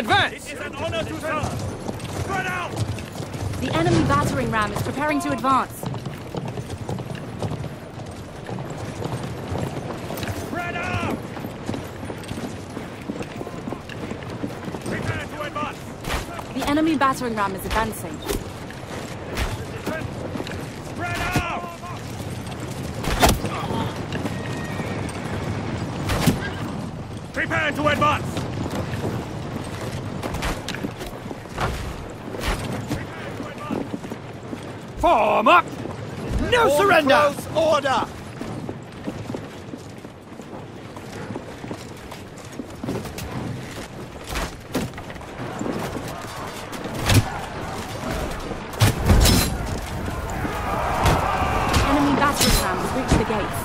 Advance! It's an honor to serve. Spread out. The enemy battering ram is preparing to advance. Spread out. Prepare to advance. The enemy battering ram is advancing. Spread out. Prepare to advance. Form up! No surrender! order! Enemy battering ram has reached the gates.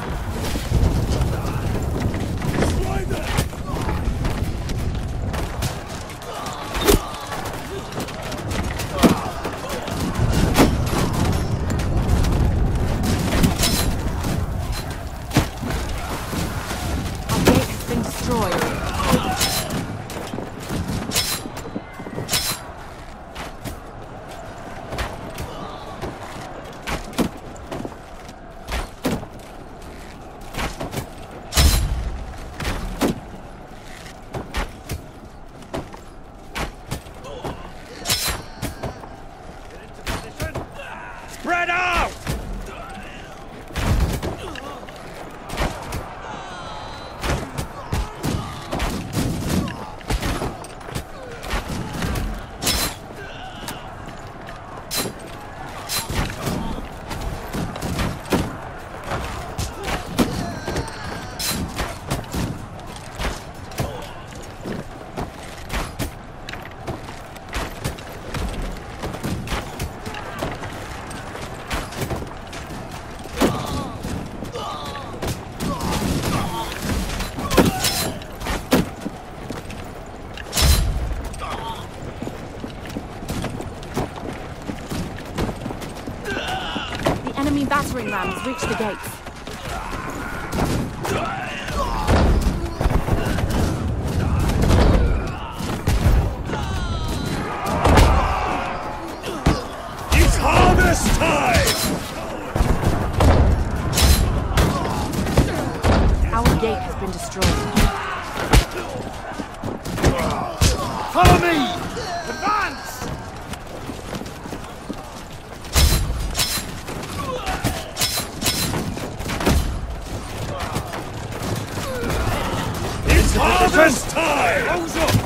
Our gate has been destroyed. Spread out. The enemy battering rams reach the gates. It's harvest time. Harvest time.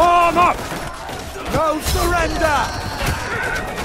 Form up! No surrender!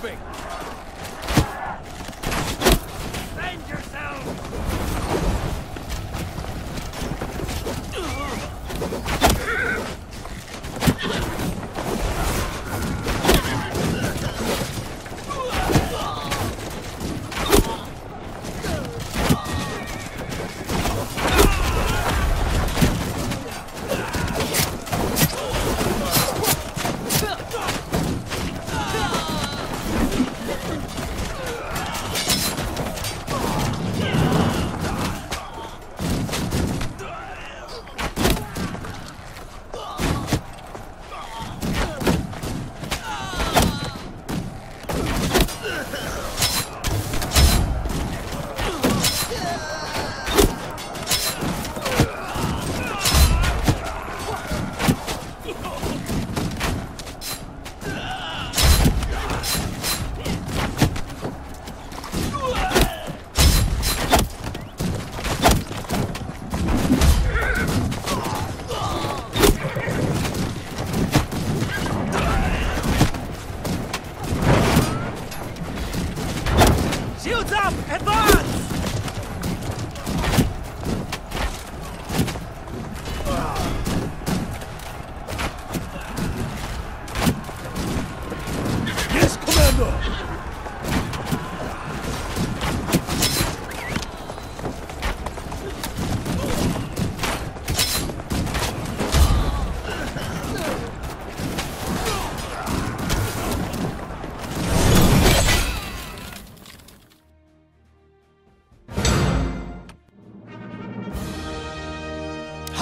Moving!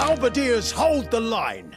Halberdiers, hold the line!